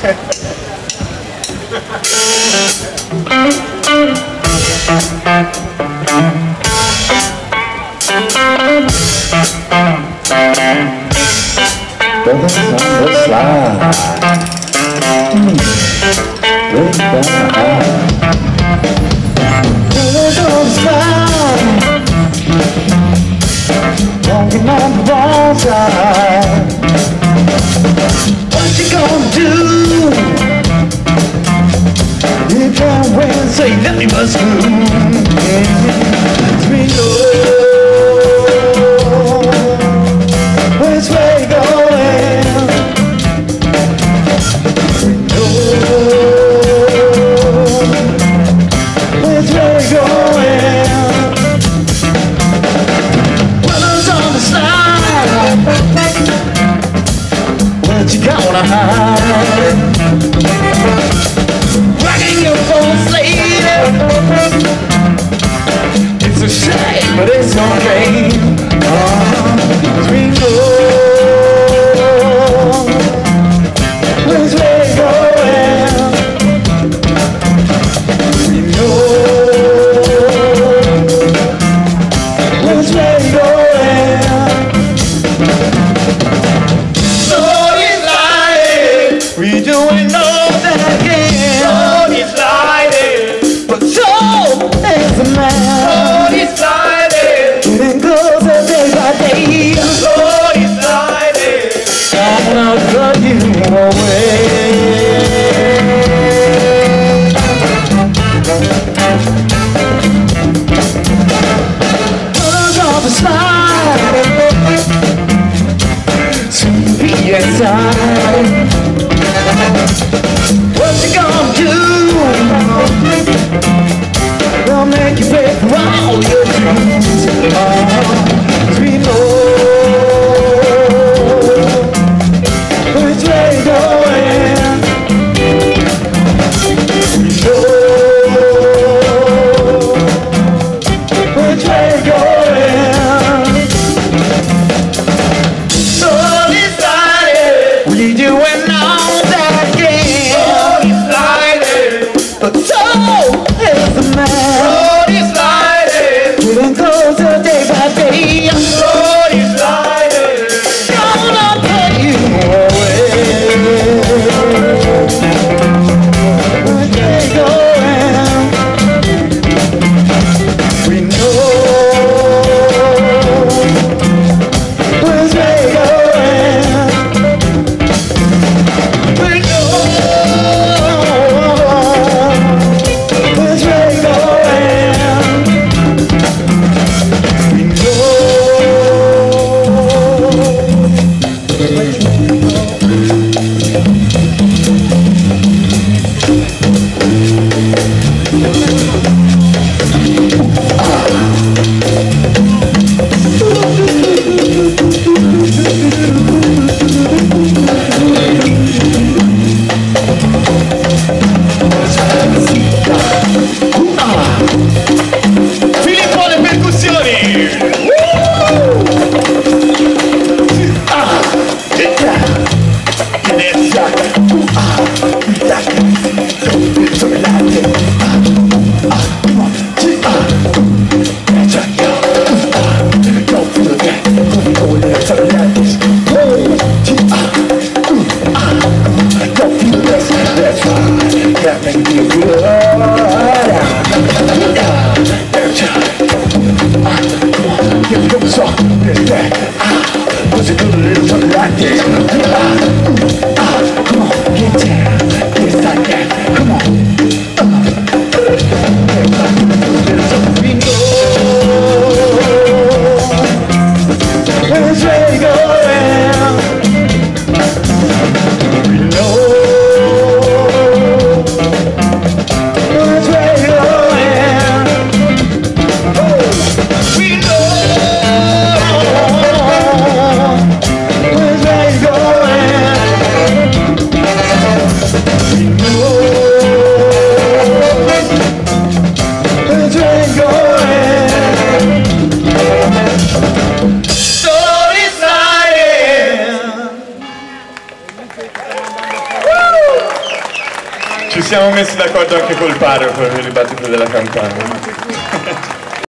The. What you gonna do? Can't and say, let me bust through. Yeah. Three doors. Which you going? Which way you going? On the side. What you gonna hide? It's a shame, but it's okay. Uh, you're going. We know which way you're going. Soul is. We doing all that. Soul is. But so siamo messi d'accordo anche col padre per il dibattito della campagna.